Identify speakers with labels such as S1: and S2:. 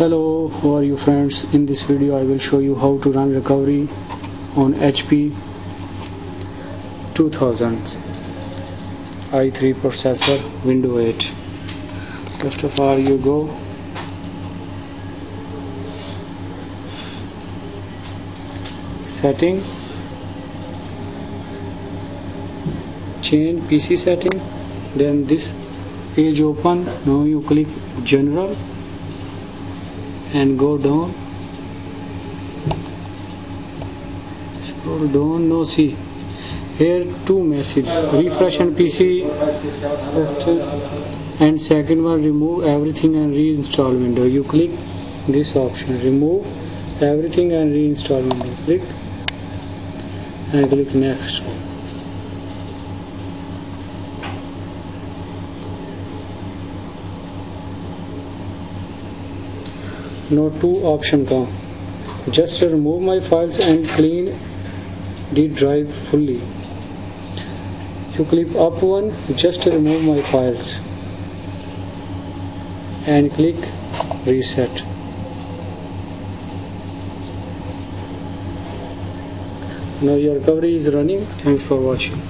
S1: hello how are you friends? In this video I will show you how to run recovery on HP 2000 i3 processor window 8 first of all you go. Setting. Change PC setting. Then this page open. Now you click general and go down. Scroll down. No see. Here two message. Refresh and PC and second one remove everything and reinstall window. You click this option. Remove everything and reinstall window. Click. And click next now two option come just remove my files and clean the drive fully. You click up one just remove my files. And click reset. Now your recovery is running. Thanks for watching